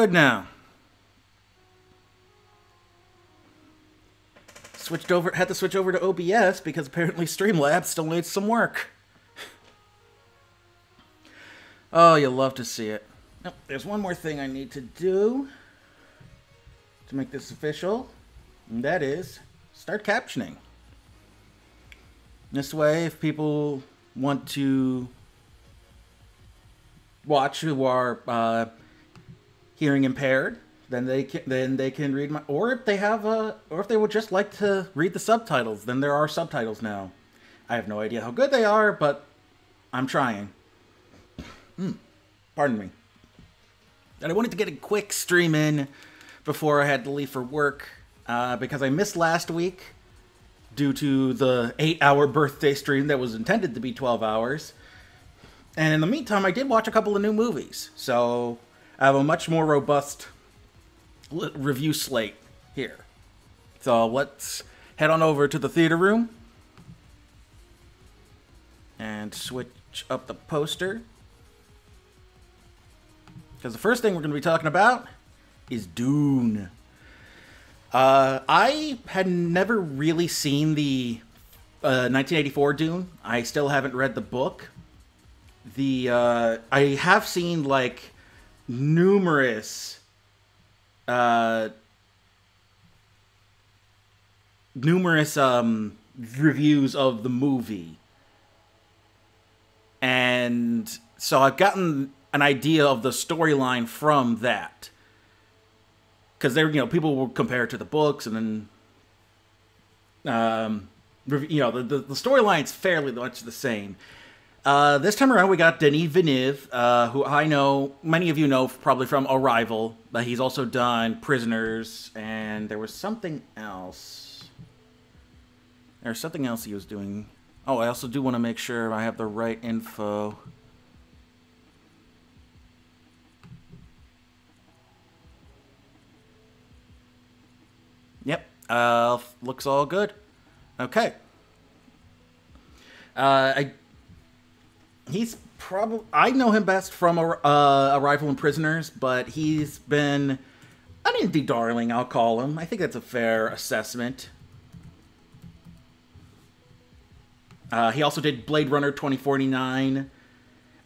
Good now. Switched over, had to switch over to OBS because apparently Streamlabs still needs some work. Oh, you'll love to see it. There's one more thing I need to do to make this official, and that is start captioning. This way, if people want to watch who are uh, hearing impaired, then they can then they can read my or if they have a or if they would just like to read the subtitles, then there are subtitles now. I have no idea how good they are, but I'm trying. Mm, pardon me. And I wanted to get a quick stream in before I had to leave for work uh, because I missed last week due to the eight-hour birthday stream that was intended to be 12 hours. And in the meantime, I did watch a couple of new movies, so I have a much more robust review slate here. So let's head on over to the theater room and switch up the poster. Because the first thing we're going to be talking about is Dune. Uh, I had never really seen the uh, 1984 Dune. I still haven't read the book. The uh, I have seen like numerous uh, numerous um, reviews of the movie, and so I've gotten an idea of the storyline from that. Because there, you know, people will compare it to the books, and then, um, you know, the the, the storyline's fairly much the same. Uh, this time around, we got Denis Villeneuve, uh, who I know many of you know probably from Arrival, but he's also done Prisoners, and there was something else. There's something else he was doing. Oh, I also do want to make sure I have the right info. Yep, uh, looks all good. Okay. Uh, I he's probably I know him best from uh, Arrival and Prisoners, but he's been an indie darling. I'll call him. I think that's a fair assessment. Uh, he also did Blade Runner 2049.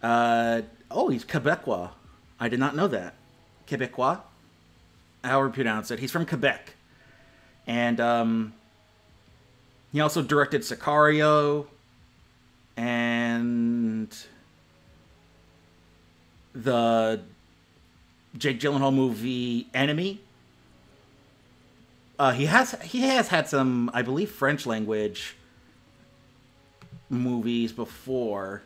Uh, oh, he's Quebecois. I did not know that. Quebecois? However you pronounce it. He's from Quebec. And um, he also directed Sicario and the Jake Gyllenhaal movie Enemy. Uh, he has he has had some, I believe, French language movies before.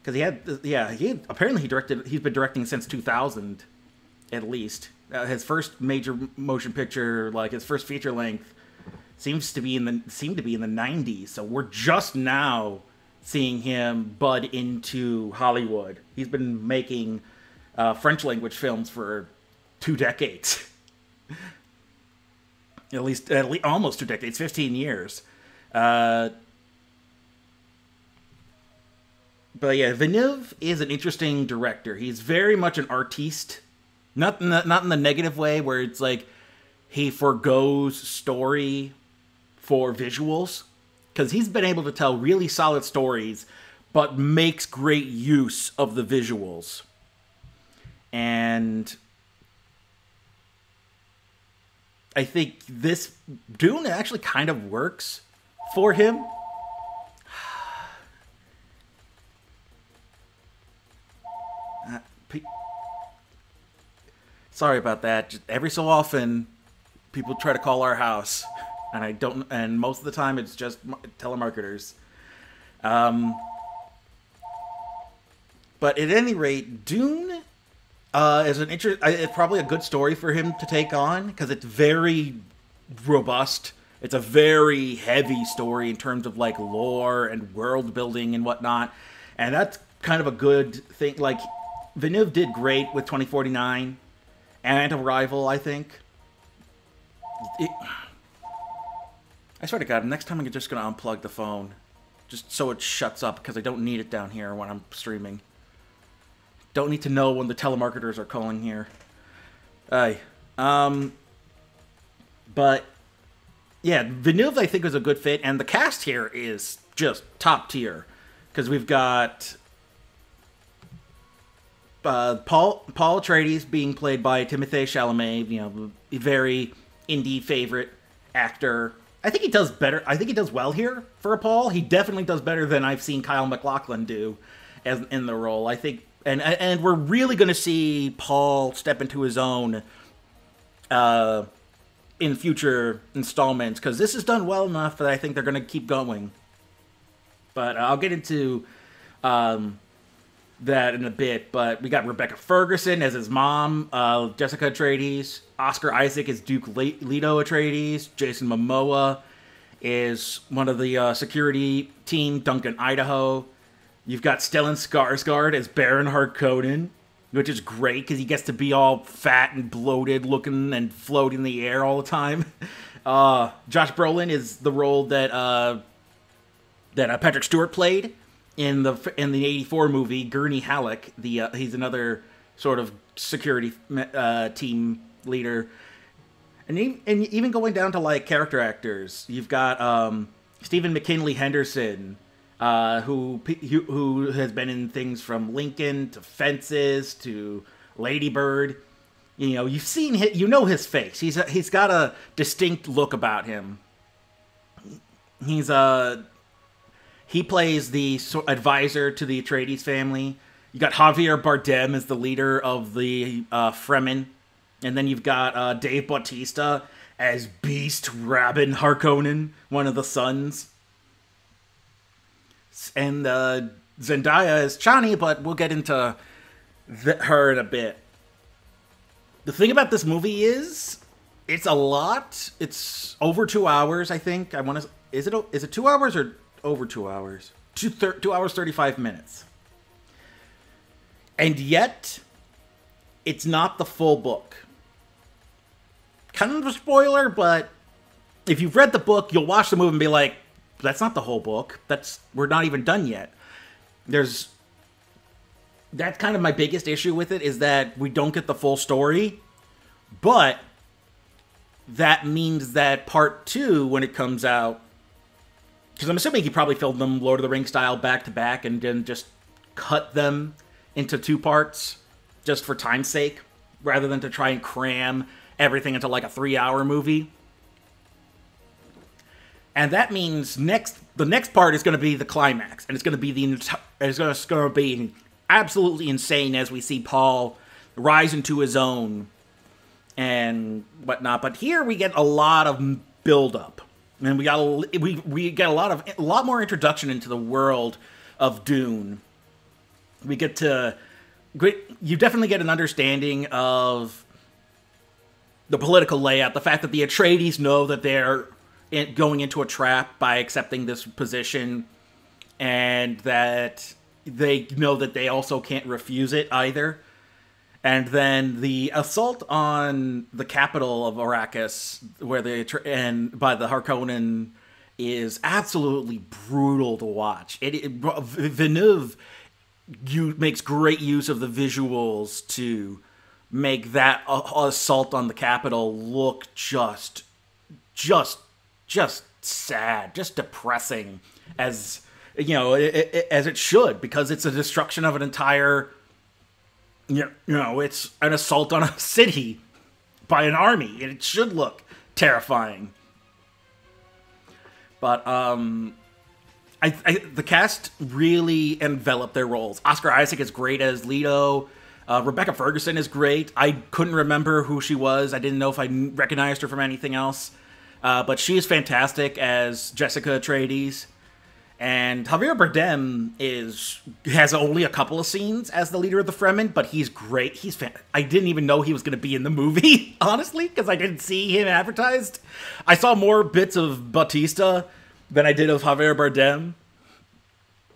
Because he had, yeah, he had, apparently he directed. He's been directing since 2000, at least. Uh, his first major motion picture, like his first feature length, seems to be in the seemed to be in the 90s. So we're just now seeing him bud into Hollywood. He's been making uh, French language films for two decades. at least at least almost two decades, 15 years. Uh, but yeah, Villeneuve is an interesting director. He's very much an artiste, not in the, not in the negative way where it's like he forgoes story for visuals because he's been able to tell really solid stories but makes great use of the visuals. And i think this dune actually kind of works for him. Uh, sorry about that. Just every so often people try to call our house and I don't. And most of the time, it's just telemarketers. Um, but at any rate, Dune uh, is an interest. It's probably a good story for him to take on because it's very robust. It's a very heavy story in terms of like lore and world building and whatnot, and that's kind of a good thing. Like Villeneuve did great with 2049 and Arrival, I think. It, I swear to God, next time I'm just going to unplug the phone. Just so it shuts up, because I don't need it down here when I'm streaming. Don't need to know when the telemarketers are calling here. Aye. Um, but yeah, Villeneuve I think was a good fit, and the cast here is just top tier because we've got uh, Paul Paul Atreides being played by Timothée Chalamet, you know, very indie favorite actor. I think he does better. I think he does well here for a Paul. He definitely does better than I've seen Kyle MacLachlan do as in the role. I think, and and we're really going to see Paul step into his own uh, in future installments because this is done well enough that I think they're going to keep going. But I'll get into um, that in a bit. But we got Rebecca Ferguson as his mom, uh, Jessica Atreides, Oscar Isaac is Duke Leto Atreides, Jason Momoa is one of the uh, security team, Duncan Idaho. You've got Stellan Skarsgård as Baron Harkonnen, which is great because he gets to be all fat and bloated looking and float in the air all the time. Uh, Josh Brolin is the role that uh, that uh, Patrick Stewart played in the in the '84 movie. Gurney Halleck, the uh, he's another sort of security uh, team leader, and even, and even going down to like character actors, you've got um, Stephen McKinley Henderson, uh, who who has been in things from Lincoln to Fences to Ladybird. You know, you've seen his, you know his face. He's a, he's got a distinct look about him. He's a he plays the advisor to the Atreides family. You got Javier Bardem as the leader of the uh, Fremen, and then you've got uh, Dave Bautista as Beast Rabban Harkonnen, one of the sons, and uh, Zendaya as Chani. But we'll get into her in a bit. The thing about this movie is, it's a lot. It's over two hours, I think. I want to. Is it? Is it two hours or over two hours. Two, thir- two hours, 35 minutes. And yet, it's not the full book. Kind of a spoiler, but if you've read the book, you'll watch the movie and be like, that's not the whole book. That's we're not even done yet. There's that's kind of my biggest issue with it is that we don't get the full story. But that means that part 2 when it comes out because I'm assuming he probably filmed them Lord of the Rings style back to back and then just cut them into two parts just for time's sake, rather than to try and cram everything into like a three hour movie. And that means next the next part is going to be the climax, and it's going to be the it's going to be absolutely insane as we see Paul rise into his own and whatnot. But here we get a lot of build up and we got a, we we get a lot of a lot more introduction into the world of Dune. We get to you definitely get an understanding of the political layout, the fact that the Atreides know that they're going into a trap by accepting this position, and that they know that they also can't refuse it either. And then the assault on the capital of Arrakis, where they and by the Harkonnen, is absolutely brutal to watch. It, it Villeneuve you, makes great use of the visuals to make that assault on the capital look just, just, just sad, just depressing, as you know, it, it, as it should, because it's a destruction of an entire you know, it's an assault on a city by an army. It should look terrifying. But um, I, I, the cast really enveloped their roles. Oscar Isaac is great as Leto. Uh, Rebecca Ferguson is great. I couldn't remember who she was. I didn't know if I recognized her from anything else. Uh, but she is fantastic as Jessica Atreides. And Javier Bardem is has only a couple of scenes as the leader of the Fremen, but he's great. He's fan- I didn't even know he was going to be in the movie, honestly, because I didn't see him advertised. I saw more bits of Bautista than I did of Javier Bardem.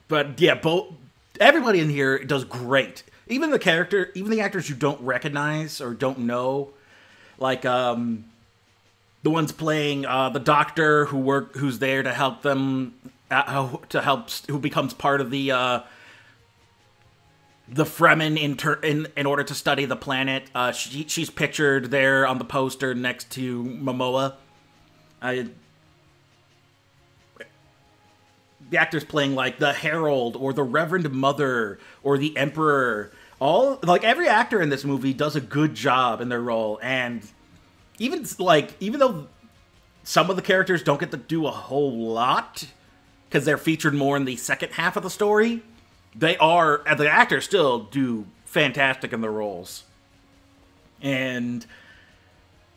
But yeah, both everybody in here does great. Even the character, even the actors you don't recognize or don't know, like um, the ones playing uh, the doctor who work who's there to help them uh, to help who becomes part of the uh, the Fremen in, in in order to study the planet. Uh, she, she's pictured there on the poster next to Momoa. I, the actors playing like the Herald or the Reverend Mother or the Emperor. All like every actor in this movie does a good job in their role, and even like even though some of the characters don't get to do a whole lot because they're featured more in the second half of the story they are the actors still do fantastic in their roles. And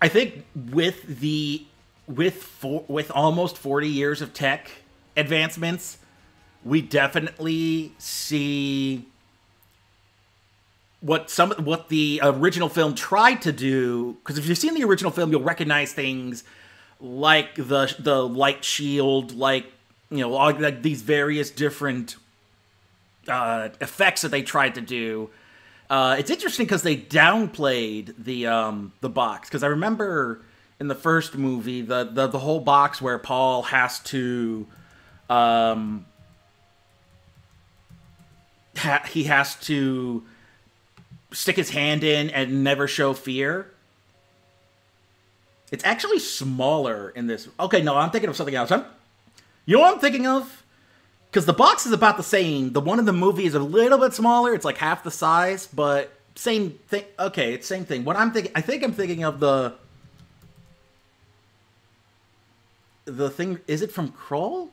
i think with the with for, with almost 40 years of tech advancements we definitely see what some what the original film tried to do because if you've seen the original film you'll recognize things like the the light shield like you know all like these various different uh, effects that they tried to do. Uh, it's interesting because they downplayed the um, the box because I remember in the first movie the, the the whole box where Paul has to um, ha- he has to stick his hand in and never show fear. It's actually smaller in this. Okay, no, I'm thinking of something else. I'm, you know what I'm thinking of? because the box is about the same. The one in the movie is a little bit smaller. It's like half the size, but same thing. Okay, it's same thing. What I'm thinking, I think I'm thinking of the the thing. Is it from Krull?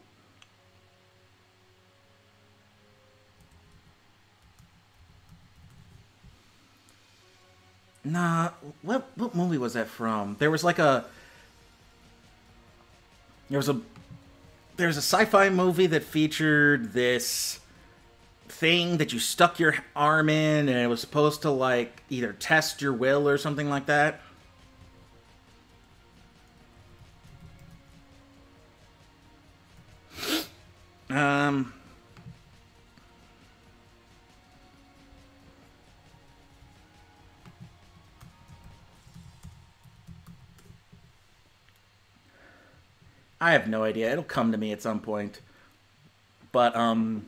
Nah, what what movie was that from? There was like a there was a there's a sci-fi movie that featured this thing that you stuck your arm in and it was supposed to like either test your will or something like that. Um I have no idea. It'll come to me at some point. But um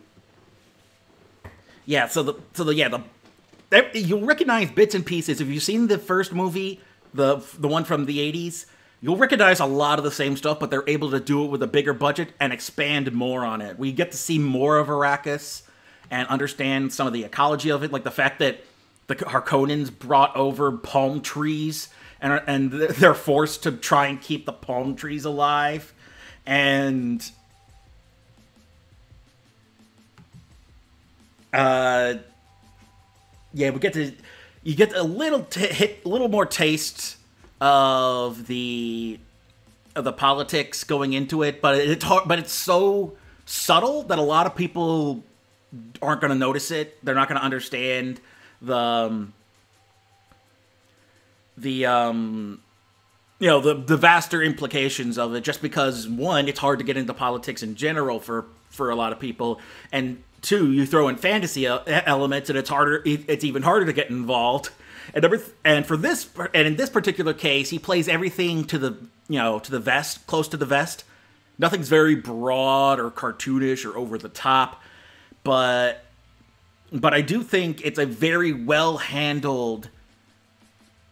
yeah, so the so the yeah, the you'll recognize bits and pieces if you've seen the first movie, the the one from the 80s. You'll recognize a lot of the same stuff, but they're able to do it with a bigger budget and expand more on it. We get to see more of Arrakis and understand some of the ecology of it, like the fact that the Harkonnens brought over palm trees and and they're forced to try and keep the palm trees alive and uh, yeah, we get to you get a little t- hit, a little more taste of the of the politics going into it, but it's hard, but it's so subtle that a lot of people aren't going to notice it. They're not going to understand the um, the um you know the the vaster implications of it just because one it's hard to get into politics in general for for a lot of people and two you throw in fantasy uh, elements and it's harder it's even harder to get involved. And every, and for this and in this particular case he plays everything to the you know to the vest close to the vest. Nothing's very broad or cartoonish or over the top but but I do think it's a very well handled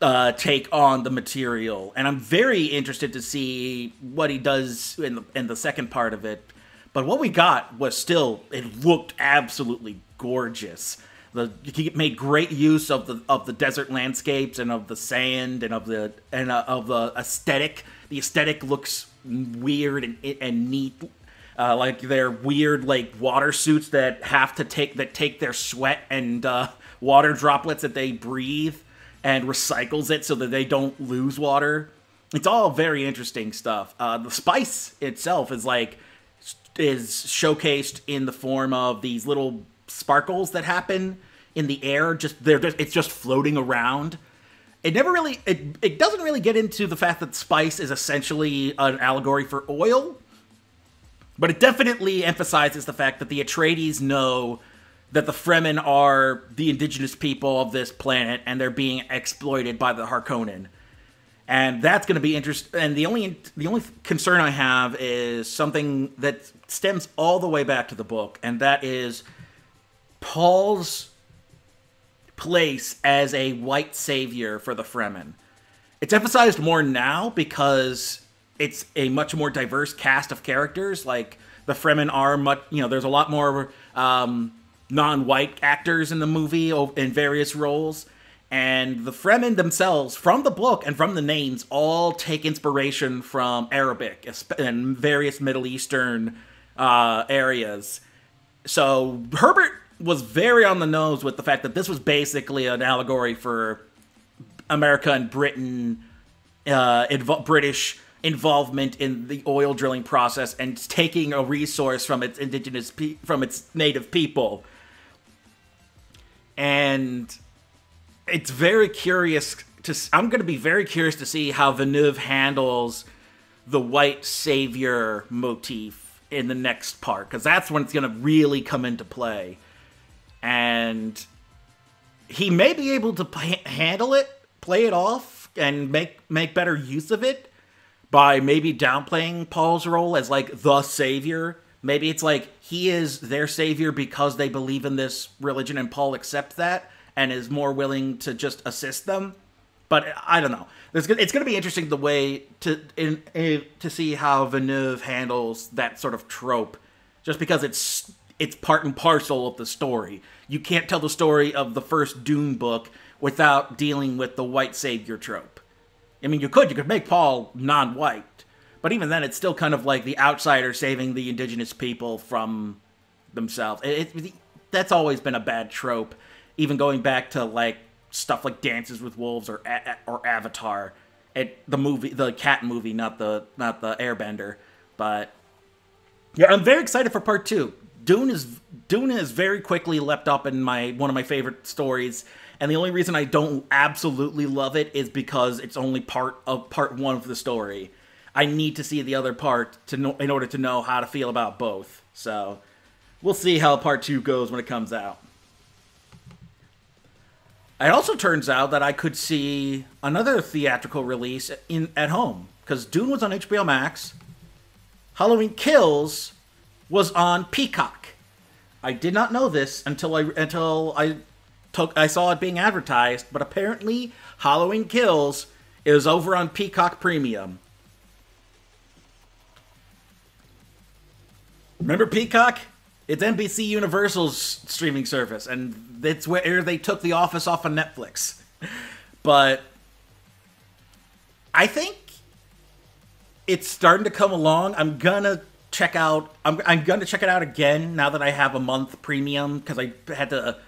uh, take on the material, and I'm very interested to see what he does in the in the second part of it. But what we got was still it looked absolutely gorgeous. The he made great use of the of the desert landscapes and of the sand and of the and uh, of the aesthetic. The aesthetic looks weird and and neat. Uh, like their weird like water suits that have to take that take their sweat and uh, water droplets that they breathe and recycles it so that they don't lose water. It's all very interesting stuff. Uh, the spice itself is like is showcased in the form of these little sparkles that happen in the air. Just they're just, it's just floating around. It never really it it doesn't really get into the fact that spice is essentially an allegory for oil, but it definitely emphasizes the fact that the Atreides know that the Fremen are the indigenous people of this planet and they're being exploited by the Harkonnen. And that's going to be interesting. And the only the only concern I have is something that stems all the way back to the book, and that is Paul's place as a white savior for the Fremen. It's emphasized more now because it's a much more diverse cast of characters. Like the Fremen are much, you know, there's a lot more um, non-white actors in the movie in various roles, and the Fremen themselves, from the book and from the names, all take inspiration from Arabic and various Middle Eastern uh, areas. So Herbert was very on the nose with the fact that this was basically an allegory for America and Britain, uh, British involvement in the oil drilling process and taking a resource from its indigenous from its native people. And it's very curious to I'm going to be very curious to see how Villeneuve handles the white savior motif in the next part cuz that's when it's going to really come into play. And he may be able to handle it, play it off and make make better use of it by maybe downplaying Paul's role as like the savior. Maybe it's like he is their savior because they believe in this religion and Paul accepts that and is more willing to just assist them. But I don't know. It's going to be interesting the way to in, in, to see how Villeneuve handles that sort of trope, just because it's it's part and parcel of the story. You can't tell the story of the first Dune book without dealing with the white savior trope. I mean, you could. You could make Paul non-white, but even then, it's still kind of like the outsider saving the indigenous people from themselves. It, it, that's always been a bad trope, even going back to like stuff like Dances with Wolves or or Avatar. It the movie, the cat movie, not the not the Airbender, but yeah, I'm very excited for part two. Dune is Dune is very quickly leapt up in my one of my favorite stories and the only reason I don't absolutely love it is because it's only part of part one of the story. I need to see the other part to know, in order to know how to feel about both. So we'll see how part two goes when it comes out. It also turns out that I could see another theatrical release in at home because Dune was on HBO Max. Halloween Kills was on Peacock. I did not know this until I until I took I saw it being advertised, but apparently Halloween Kills is over on Peacock Premium. Remember Peacock? It's NBC Universal's streaming service, and it's where they took The Office off of Netflix. But I think it's starting to come along. I'm gonna check out. I'm, I'm gonna check it out again now that I have a month premium because I had to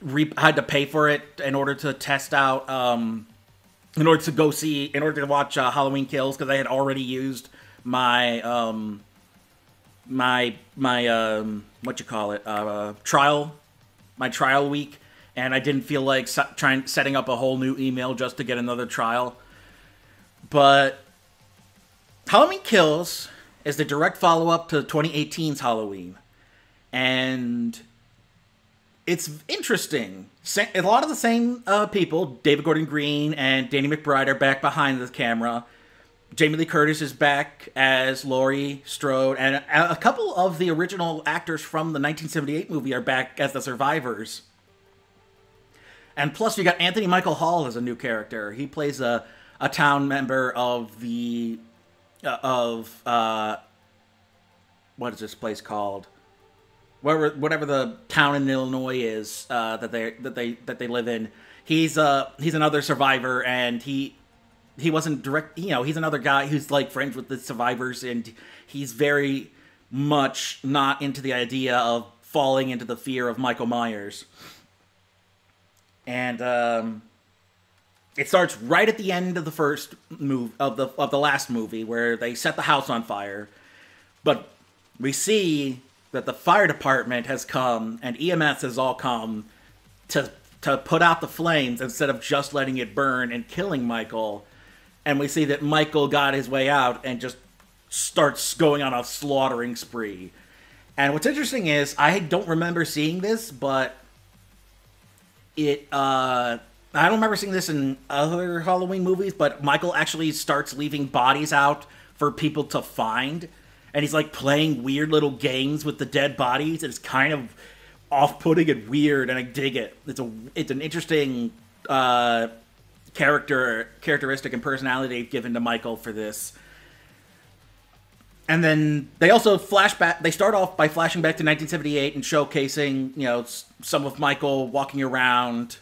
re- had to pay for it in order to test out, um, in order to go see, in order to watch uh, Halloween Kills because I had already used my um, my my um, what you call it uh, trial, my trial week, and I didn't feel like trying setting up a whole new email just to get another trial. But Halloween Kills is the direct follow up to 2018's Halloween, and it's interesting. A lot of the same uh, people, David Gordon Green and Danny McBride, are back behind the camera. Jamie Lee Curtis is back as Laurie Strode, and a couple of the original actors from the 1978 movie are back as the survivors. And plus, you got Anthony Michael Hall as a new character. He plays a, a town member of the uh, of uh, what is this place called? whatever whatever the town in Illinois is uh, that they that they that they live in. He's uh he's another survivor, and he he wasn't direct. You know, he's another guy who's like friends with the survivors, and he's very much not into the idea of falling into the fear of Michael Myers. And um, it starts right at the end of the first move of the of the last movie where they set the house on fire, but we see that the fire department has come and EMS has all come to to put out the flames instead of just letting it burn and killing Michael. And we see that Michael got his way out and just starts going on a slaughtering spree. And what's interesting is I don't remember seeing this, but it uh I don't remember seeing this in other Halloween movies, but Michael actually starts leaving bodies out for people to find and he's like playing weird little games with the dead bodies. It's kind of off-putting and weird, and I dig it. It's a it's an interesting uh, character characteristic and personality they've given to Michael for this. And then they also flash back. They start off by flashing back to 1978 and showcasing, you know, some of Michael walking around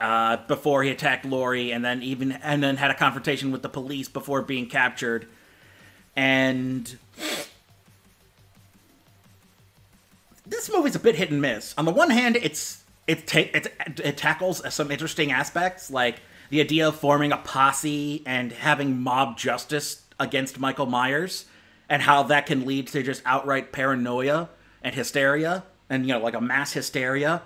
uh, before he attacked Laurie, and then even and then had a confrontation with the police before being captured. And this movie's a bit hit and miss. On the one hand, it's it ta- it, it tackles some interesting aspects like the idea of forming a posse and having mob justice against Michael Myers and how that can lead to just outright paranoia and hysteria and you know like a mass hysteria.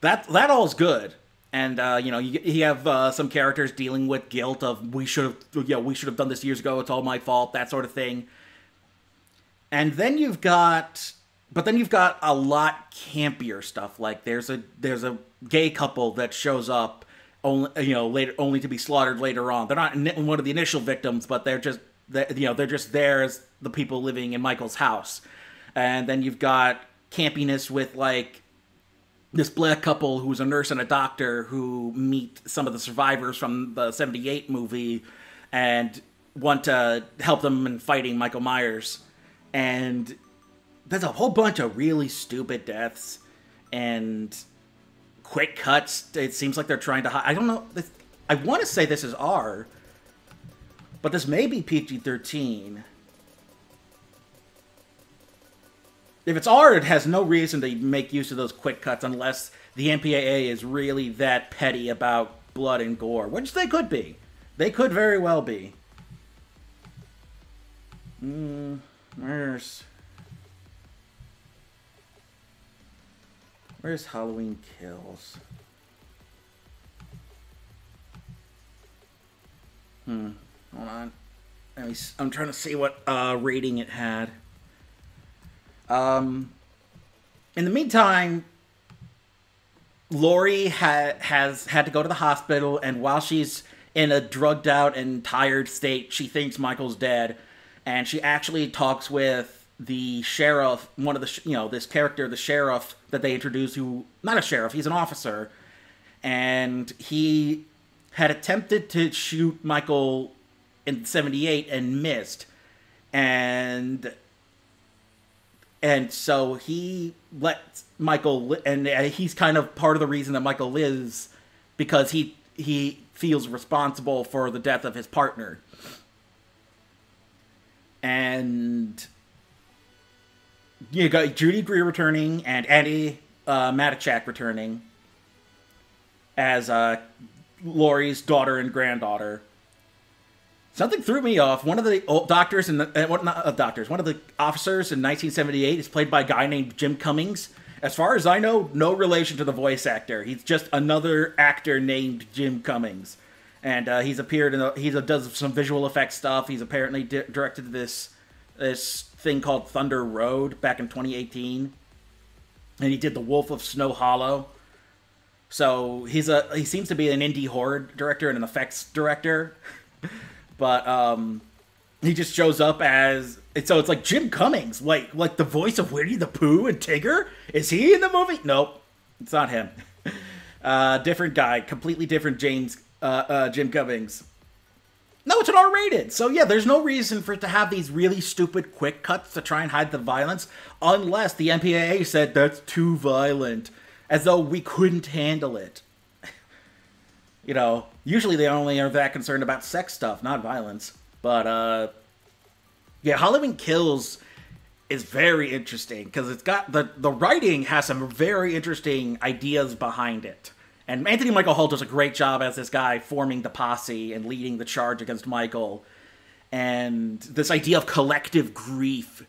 That that all is good. And uh, you know you, you have uh, some characters dealing with guilt of we should have you know we should have done this years ago. It's all my fault that sort of thing. And then you've got but then you've got a lot campier stuff like there's a there's a gay couple that shows up only you know later only to be slaughtered later on. They're not one of the initial victims but they're just you know they're just there as the people living in michael's house. And then you've got campiness with like this black couple who's a nurse and a doctor who meet some of the survivors from the 78 movie and want to help them in fighting michael myers. And there's a whole bunch of really stupid deaths and quick cuts. It seems like they're trying to. I don't know. I want to say this is R, but this may be PG thirteen. If it's R, it has no reason to make use of those quick cuts unless the MPAA is really that petty about blood and gore, which they could be. They could very well be. Mm, where's Where's Halloween Kills? Hmm. Hold on. I'm trying to see what uh, rating it had. Um. In the meantime, Laurie ha- has had to go to the hospital, and while she's in a drugged out and tired state, she thinks Michael's dead, and she actually talks with the sheriff, one of the you know this character, the sheriff that they introduced, who not a sheriff, he's an officer, and he had attempted to shoot Michael in '78 and missed, and and so he let Michael, and uh, he's kind of part of the reason that Michael lives because he he feels responsible for the death of his partner, and you got Judy Greer returning and Andi uh, Matichak returning as uh, Laurie's daughter and granddaughter. Something threw me off. One of the doctors and uh, what not uh, doctors, one of the officers in 1978 is played by a guy named Jim Cummings. As far as I know, no relation to the voice actor. He's just another actor named Jim Cummings, and uh, he's appeared in. he does some visual effects stuff. He's apparently di- directed this this thing called Thunder Road back in 2018, and he did The Wolf of Snow Hollow. So he's a he seems to be an indie horror director and an effects director, but um, he just shows up as so it's like Jim Cummings, like like the voice of Winnie the Pooh and Tigger. Is he in the movie? Nope, it's not him. Uh, different guy, completely different James uh, uh, Jim Cummings. No, it's an R rated. So yeah, there's no reason for it to have these really stupid quick cuts to try and hide the violence, unless the MPAA said that's too violent, as though we couldn't handle it. you know, usually they only are that concerned about sex stuff, not violence. But uh, yeah, Halloween Kills is very interesting because it's got the the writing has some very interesting ideas behind it. And Anthony Michael Hall does a great job as this guy forming the posse and leading the charge against Michael. And this idea of collective grief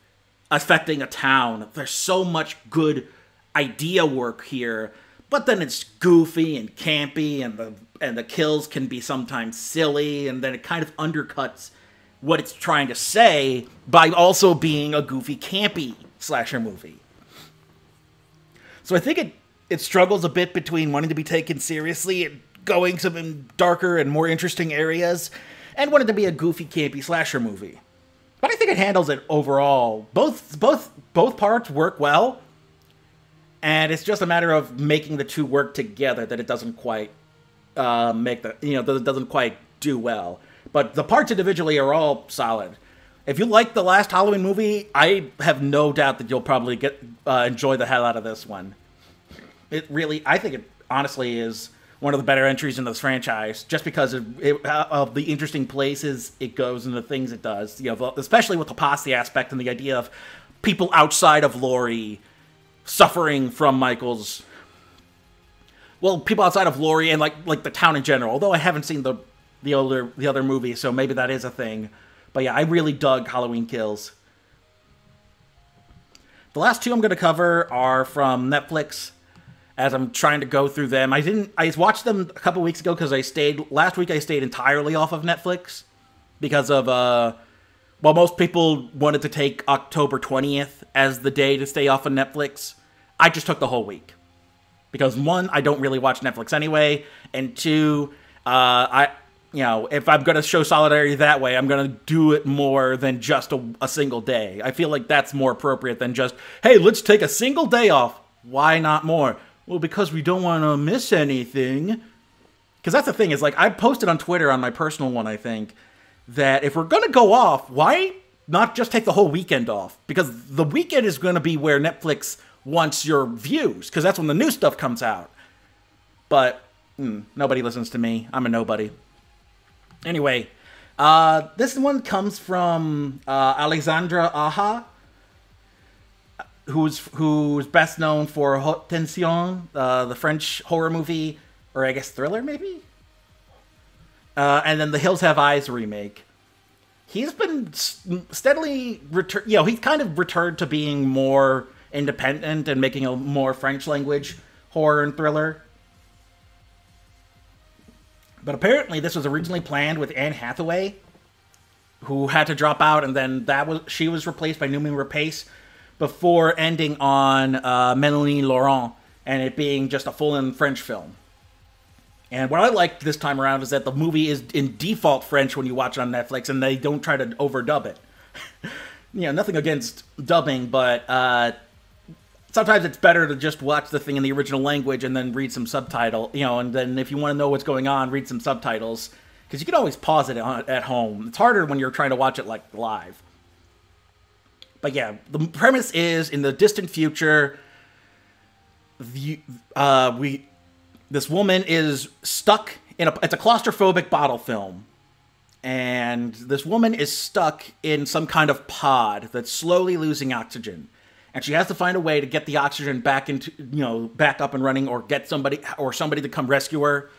affecting a town. There's so much good idea work here, but then it's goofy and campy and the and the kills can be sometimes silly and then it kind of undercuts what it's trying to say by also being a goofy campy slasher movie. So I think it it struggles a bit between wanting to be taken seriously and going some darker and more interesting areas, and wanting to be a goofy, campy slasher movie. But I think it handles it overall. Both both both parts work well. and it's just a matter of making the two work together that it doesn't quite uh, make the you know doesn't quite do well. But the parts individually are all solid. If you like the last Halloween movie, I have no doubt that you'll probably get uh, enjoy the hell out of this one. It really, I think it honestly is one of the better entries in this franchise, just because of, it, uh, of the interesting places it goes and the things it does. You know, especially with the posse aspect and the idea of people outside of Laurie suffering from Michael's. Well, people outside of Laurie and like like the town in general. Although I haven't seen the the older the other movie, so maybe that is a thing. But yeah, I really dug Halloween Kills. The last two I'm going to cover are from Netflix. As I'm trying to go through them, I didn't. I watched them a couple weeks ago because I stayed last week. I stayed entirely off of Netflix because of uh, well, most people wanted to take October 20th as the day to stay off of Netflix. I just took the whole week because one, I don't really watch Netflix anyway, and two, uh, I you know, if I'm to show solidarity that way, I'm to do it more than just a, a, single day. I feel like that's more appropriate than just, hey, let's take a single day off. Why not more? Well, because we don't want to miss anything. Because that's the thing is, like, I posted on Twitter on my personal one, I think, that if we're going to go off, why not just take the whole weekend off? Because the weekend is going to be where Netflix wants your views, because that's when the new stuff comes out. But mm, nobody listens to me. I'm a nobody. Anyway, uh, this one comes from uh, Alexandre Aja, who's who's best known for Haute Tension, uh, the French horror movie, or I guess thriller maybe. Uh, and then the Hills Have Eyes remake. He's been steadily return. You know, he's kind of returned to being more independent and making a more French language horror and thriller. But apparently, this was originally planned with Anne Hathaway, who had to drop out, and then that was she was replaced by Noomi Rapace before ending on uh, Melanie Laurent and it being just a full-in French film. And what I liked this time around is that the movie is in default French when you watch it on Netflix, and they don't try to overdub it. you know, nothing against dubbing, but uh, sometimes it's better to just watch the thing in the original language and then read some subtitle, you know, and then if you want to know what's going on, read some subtitles because you can always pause it at home. It's harder when you're trying to watch it like live. But yeah, the premise is in the distant future, the uh, we this woman is stuck in a it's a claustrophobic bottle film. And this woman is stuck in some kind of pod that's slowly losing oxygen and she has to find a way to get the oxygen back into you know back up and running or get somebody or somebody to come rescue her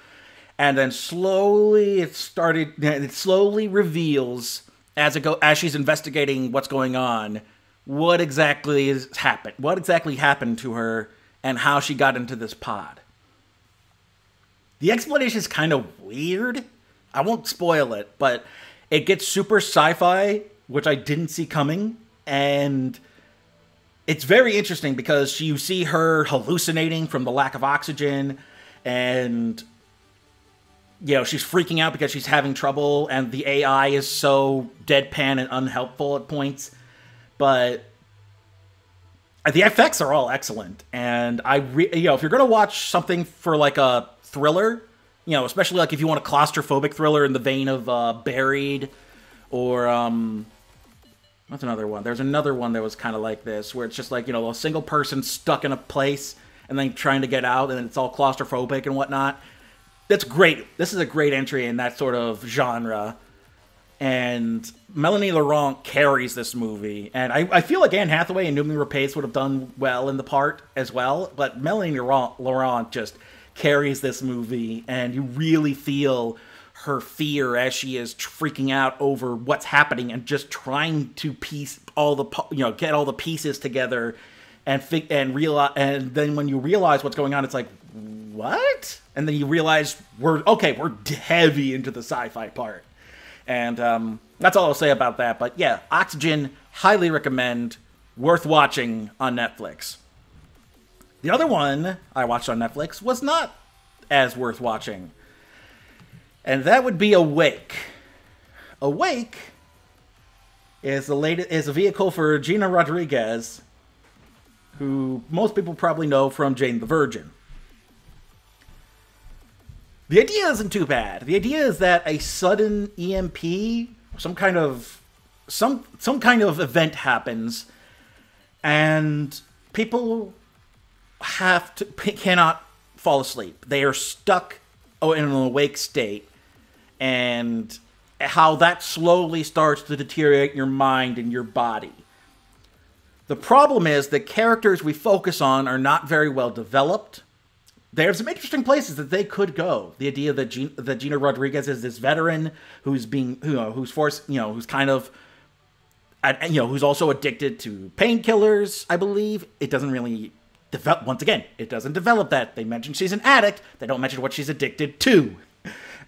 and then slowly it started it slowly reveals as it go as she's investigating what's going on what exactly has happened what exactly happened to her and how she got into this pod? The explanation is kind of weird. I won't spoil it but it gets super sci-fi which i didn't see coming and it's very interesting because you see her hallucinating from the lack of oxygen and you know she's freaking out because she's having trouble and the ai is so deadpan and unhelpful at points but the effects are all excellent and i you know if you're gonna watch something for like a thriller you know especially like if you want a claustrophobic thriller in the vein of uh, buried or um What's another one? There's another one that was kind of like this, where it's just like you know a single person stuck in a place and then trying to get out, and it's all claustrophobic and whatnot. That's great. This is a great entry in that sort of genre, and Melanie Laurent carries this movie. And I, I feel like Anne Hathaway and Noomi Rapace would have done well in the part as well, but Melanie Laurent, Laurent just carries this movie, and you really feel her fear as she is freaking out over what's happening and just trying to piece all the you know get all the pieces together and and realize and then when you realize what's going on it's like what? And then you realize we're okay we're heavy into the sci-fi part. And um, that's all i'll say about that. But yeah oxygen highly recommend. Worth watching on netflix. The other one i watched on netflix was not as worth watching. And that would be Awake. Awake is the latest is a vehicle for Gina Rodriguez, who most people probably know from Jane the Virgin. The idea isn't too bad. The idea is that a sudden EMP, some kind of some some kind of event happens, and people have to cannot fall asleep. They are stuck in an awake state, and how that slowly starts to deteriorate your mind and your body. The problem is the characters we focus on are not very well developed. There's some interesting places that they could go. The idea that Gina, that Gina Rodriguez is this veteran who's being, you know, who's forced, you know, who's kind of, you know, who's also addicted to painkillers. I believe it doesn't really develop. Once again, it doesn't develop that. They mention she's an addict. They don't mention what she's addicted to.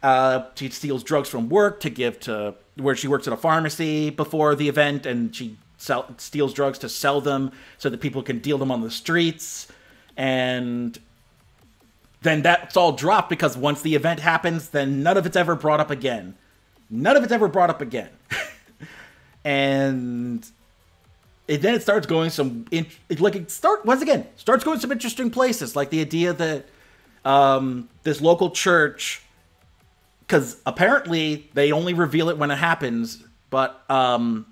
Uh, she steals drugs from work to give to where she works at a pharmacy before the event, and she sell, steals drugs to sell them so that people can deal them on the streets. And then that's all dropped because once the event happens, then none of it's ever brought up again. None of it's ever brought up again. and it, then it starts going some in, like it start once again starts going some interesting places like the idea that um, this local church because apparently they only reveal it when it happens. But um,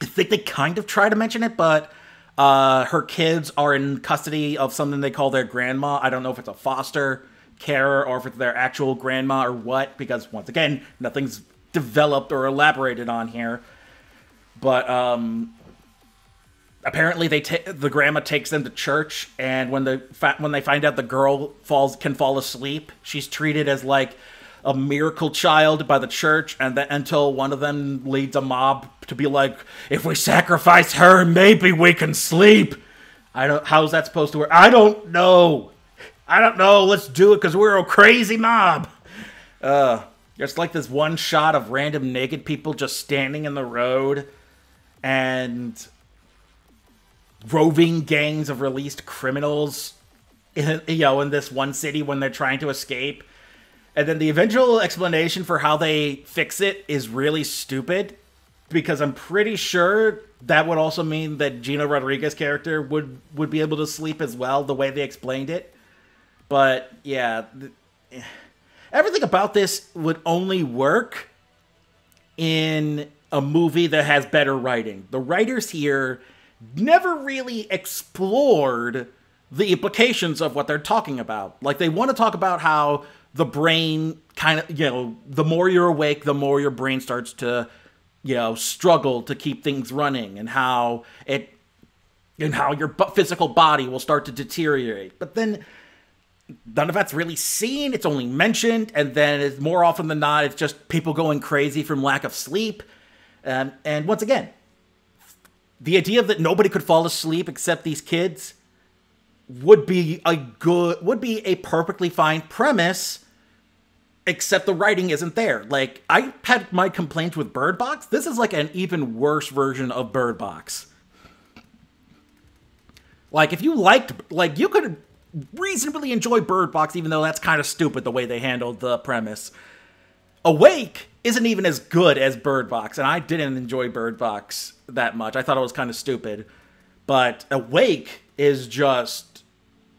I think they kind of try to mention it, but uh, her kids are in custody of something they call their grandma. I don't know if it's a foster care or if it's their actual grandma or what, because once again, nothing's developed or elaborated on here. But um, apparently, they the grandma takes them to church, and when the when they find out the girl falls can fall asleep, she's treated as like a miracle child by the church, and then until one of them leads a mob to be like, if we sacrifice her, maybe we can sleep. I don't. How's that supposed to work? I don't know. I don't know. Let's do it because we're a crazy mob. Uh, just like this one shot of random naked people just standing in the road, and roving gangs of released criminals, in, you know, in this one city when they're trying to escape and then the eventual explanation for how they fix it is really stupid because I'm pretty sure that would also mean that Gina Rodriguez character would would be able to sleep as well the way they explained it. But yeah, eh. everything about this would only work in a movie that has better writing. The writers here never really explored the implications of what they're talking about. Like they want to talk about how the brain kind of, you know, the more you're awake, the more your brain starts to, you know, struggle to keep things running and how it, and how your physical body will start to deteriorate. But then none of that's really seen. It's only mentioned. And then it's more often than not, it's just people going crazy from lack of sleep. Um, and once again, the idea that nobody could fall asleep except these kids would be a good would be a perfectly fine premise except the writing isn't there. Like I had my complaints with Bird Box. This is like an even worse version of Bird Box. Like if you liked like you could reasonably enjoy Bird Box even though that's kind of stupid the way they handled the premise. Awake isn't even as good as Bird Box and I didn't enjoy Bird Box that much. I thought it was kind of stupid. But Awake is just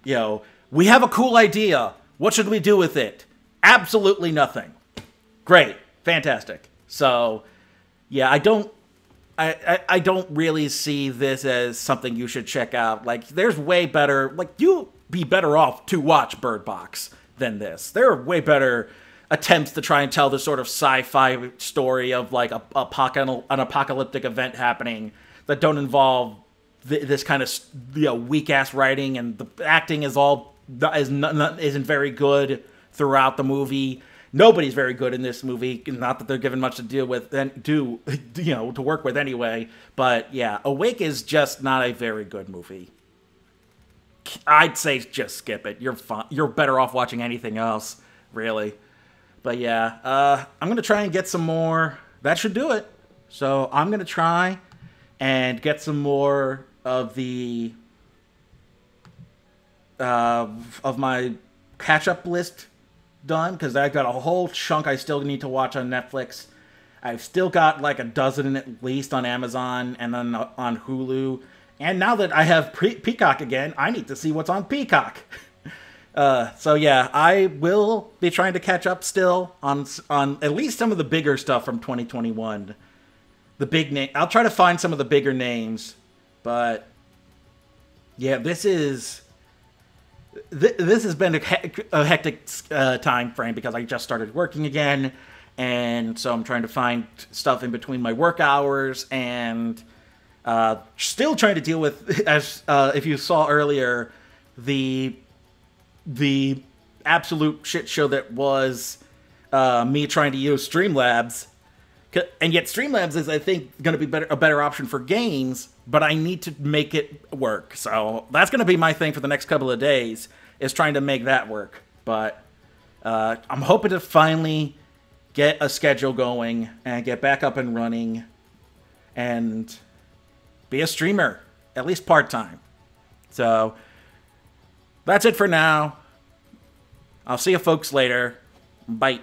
you know, we have a cool idea. What should we do with it? Absolutely nothing. Great. Fantastic. So, yeah, I don't I, I, I don't really see this as something you should check out. Like, there's way better. Like, you'd be better off to watch Bird Box than this. There are way better attempts to try and tell this sort of sci-fi story of like a, a an apocalyptic event happening that don't involve th- this kind of you know weak ass writing and the acting is all is not, isn't very good throughout the movie. Nobody's very good in this movie. Not that they're given much to deal with and do you know to work with anyway. But yeah, Awake is just not a very good movie. I'd say just skip it. You're fine. You're better off watching anything else, really. But yeah, uh, I'm gonna try and get some more. That should do it. So I'm gonna try and get some more of the uh, of my catch up list done because I've got a whole chunk I still need to watch on Netflix. I've still got like a dozen at least on Amazon and then on Hulu, And now that I have Peacock again, I need to see what's on Peacock. Uh, so yeah, I will be trying to catch up still on on at least some of the bigger stuff from 2021. The big name. I'll try to find some of the bigger names, but yeah, this is th- this has been a, a hectic uh, time frame because I just started working again, and so I'm trying to find stuff in between my work hours and uh, still trying to deal with as uh, if you saw earlier the the absolute shit show that was uh, me trying to use Streamlabs. And yet, Streamlabs is, I think, going to be better, a better option for games, but I need to make it work. So that's going to be my thing for the next couple of days, is trying to make that work. But uh, I'm hoping to finally get a schedule going and get back up and running and be a streamer, at least part time. So that's it for now. I'll see you folks later. Bye.